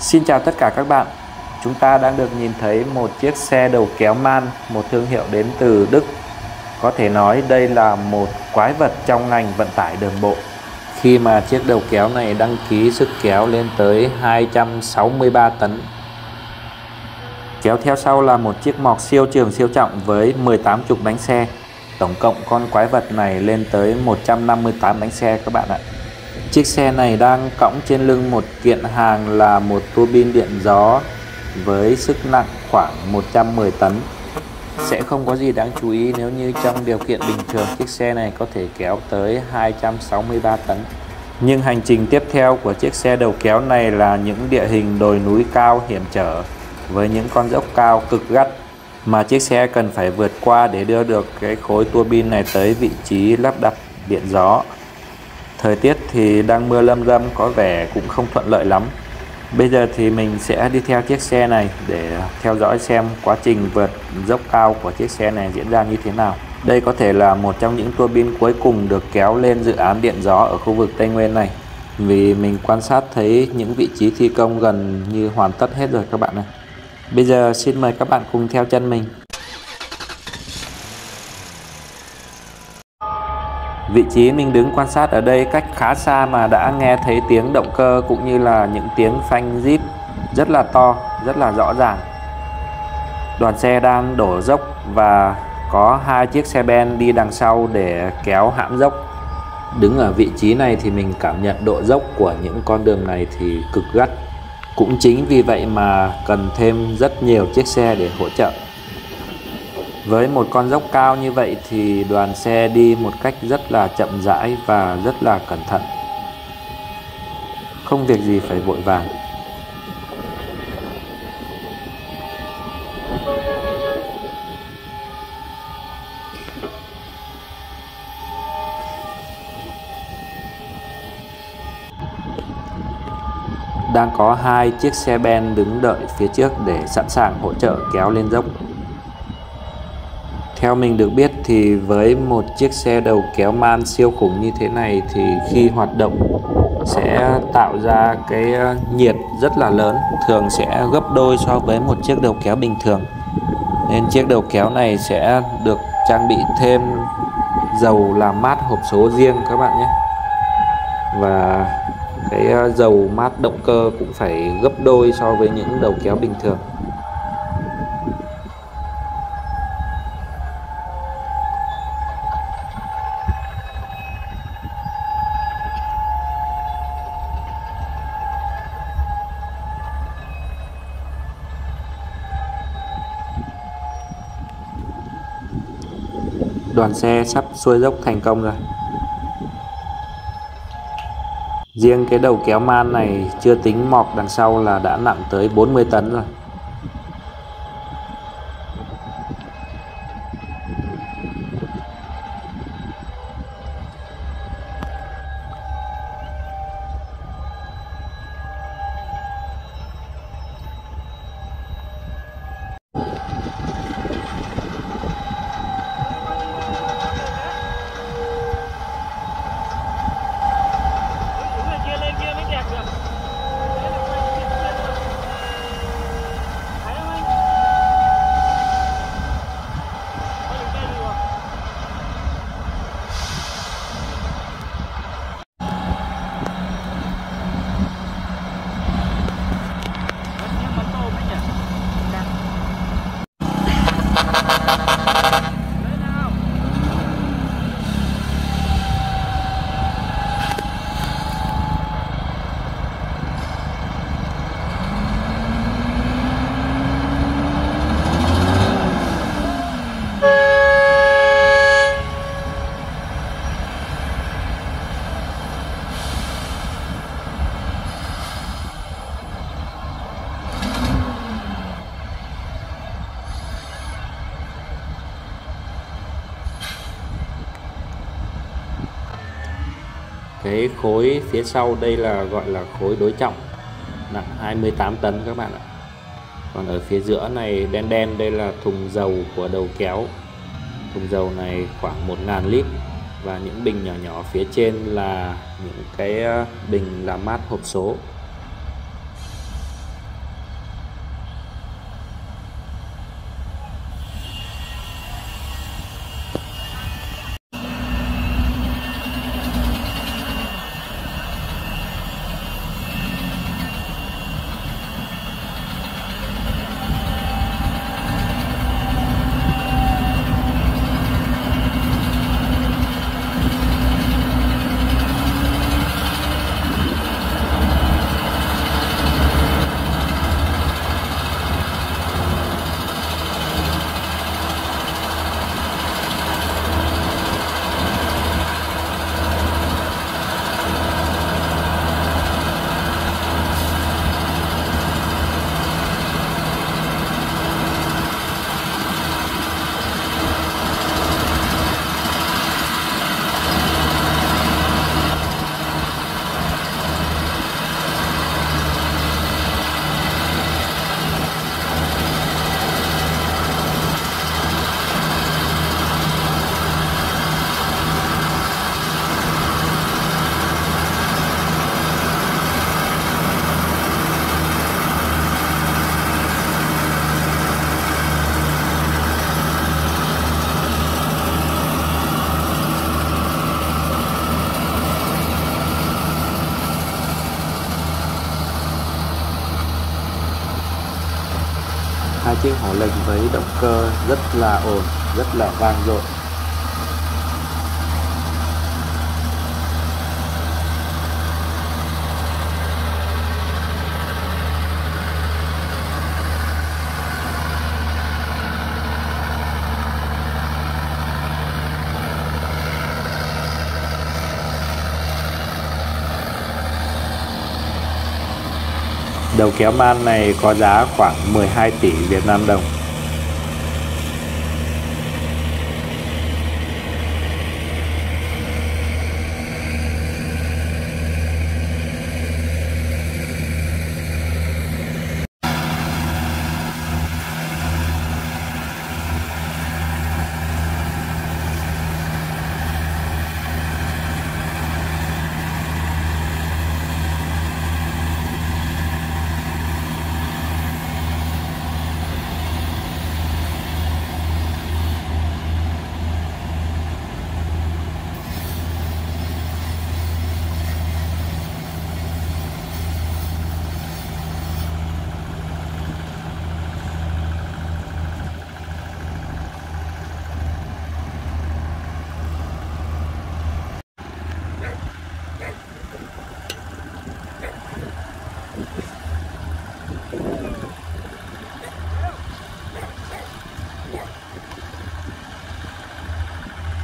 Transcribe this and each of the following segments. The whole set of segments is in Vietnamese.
Xin chào tất cả các bạn. Chúng ta đang được nhìn thấy một chiếc xe đầu kéo man, một thương hiệu đến từ Đức. Có thể nói đây là một quái vật trong ngành vận tải đường bộ. Khi mà chiếc đầu kéo này đăng ký sức kéo lên tới 263 tấn. Kéo theo sau là một chiếc mọc siêu trường siêu trọng với 18 chục bánh xe. Tổng cộng con quái vật này lên tới 158 bánh xe các bạn ạ. Chiếc xe này đang cõng trên lưng một kiện hàng là một tua bin điện gió với sức nặng khoảng 110 tấn. Sẽ không có gì đáng chú ý nếu như trong điều kiện bình thường chiếc xe này có thể kéo tới 263 tấn. Nhưng hành trình tiếp theo của chiếc xe đầu kéo này là những địa hình đồi núi cao hiểm trở với những con dốc cao cực gắt mà chiếc xe cần phải vượt qua để đưa được cái khối tua bin này tới vị trí lắp đặt điện gió. Thời tiết thì đang mưa lâm râm, có vẻ cũng không thuận lợi lắm. Bây giờ thì mình sẽ đi theo chiếc xe này để theo dõi xem quá trình vượt dốc cao của chiếc xe này diễn ra như thế nào. Đây có thể là một trong những tua bin cuối cùng được kéo lên dự án điện gió ở khu vực Tây Nguyên này. Vì mình quan sát thấy những vị trí thi công gần như hoàn tất hết rồi các bạn này. Bây giờ xin mời các bạn cùng theo chân mình. Vị trí mình đứng quan sát ở đây cách khá xa mà đã nghe thấy tiếng động cơ cũng như là những tiếng phanh zip rất là to, rất là rõ ràng. Đoàn xe đang đổ dốc và có hai chiếc xe ben đi đằng sau để kéo hãm dốc. Đứng ở vị trí này thì mình cảm nhận độ dốc của những con đường này thì cực gắt. Cũng chính vì vậy mà cần thêm rất nhiều chiếc xe để hỗ trợ. Với một con dốc cao như vậy thì đoàn xe đi một cách rất là chậm rãi và rất là cẩn thận. Không việc gì phải vội vàng. Đang có hai chiếc xe ben đứng đợi phía trước để sẵn sàng hỗ trợ kéo lên dốc. Theo mình được biết thì với một chiếc xe đầu kéo man siêu khủng như thế này thì khi hoạt động sẽ tạo ra cái ờ, nhiệt rất là lớn, thường sẽ gấp đôi so với một chiếc đầu kéo bình thường. Nên chiếc đầu kéo này sẽ được trang bị thêm dầu làm mát hộp số riêng các bạn nhé. Và cái ờ, dầu mát động cơ cũng phải gấp đôi so với những đầu kéo bình thường. Đoàn xe sắp xuôi dốc thành công rồi. Riêng cái đầu kéo man này chưa tính mọc đằng sau là đã nặng tới 40 tấn rồi. Cái khối phía sau đây là gọi là khối đối trọng, nặng 28 tấn các bạn ạ. Còn ở phía giữa này đen đen, đây là thùng dầu của đầu kéo. Thùng dầu này khoảng 1.000 lít. Và những bình nhỏ nhỏ phía trên là những cái ờ, bình làm mát hộp số hai chiếc hổ lệnh với động cơ rất là ổn rất là vang dội. Đầu kéo man này có giá khoảng 12 tỷ Việt Nam đồng.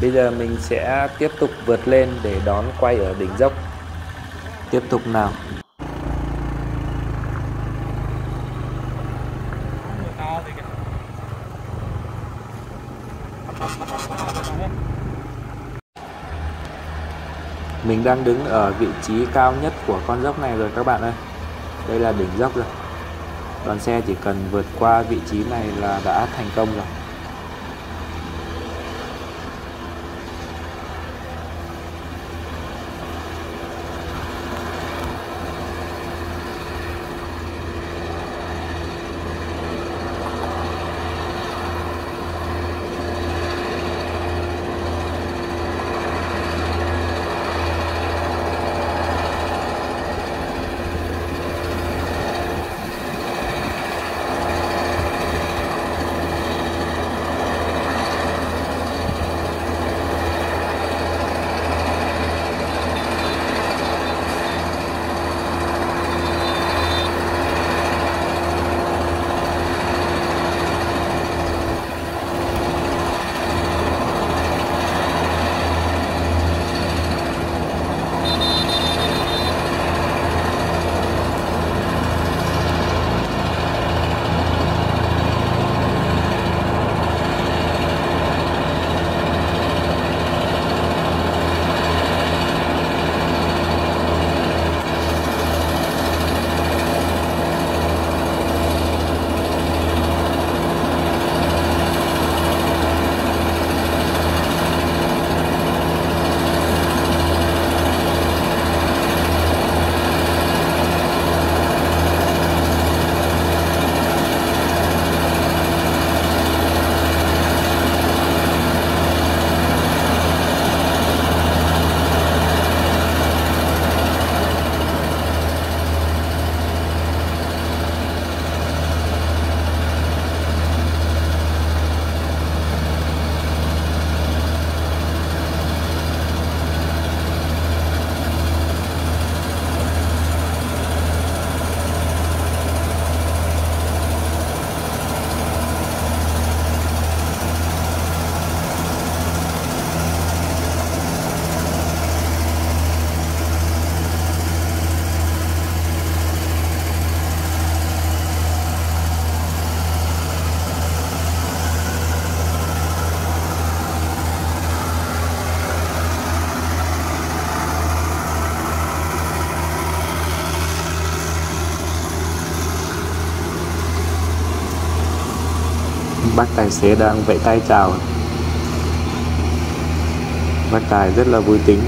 Bây giờ mình sẽ tiếp tục vượt lên để đón quay ở đỉnh dốc. Tiếp tục nào. Mình đang đứng ở vị trí cao nhất của con dốc này rồi các bạn ơi. Đây là đỉnh dốc rồi. Đoàn xe chỉ cần vượt qua vị trí này là đã thành công rồi. Bác tài xế đang vẫy tay chào. Bác tài rất là vui tính.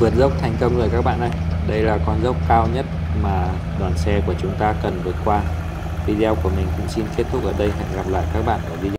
Vượt dốc thành công rồi các bạn ơi. Đây là con dốc cao nhất mà đoàn xe của chúng ta cần vượt qua. Video của mình cũng xin kết thúc ở đây. Hẹn gặp lại các bạn ở video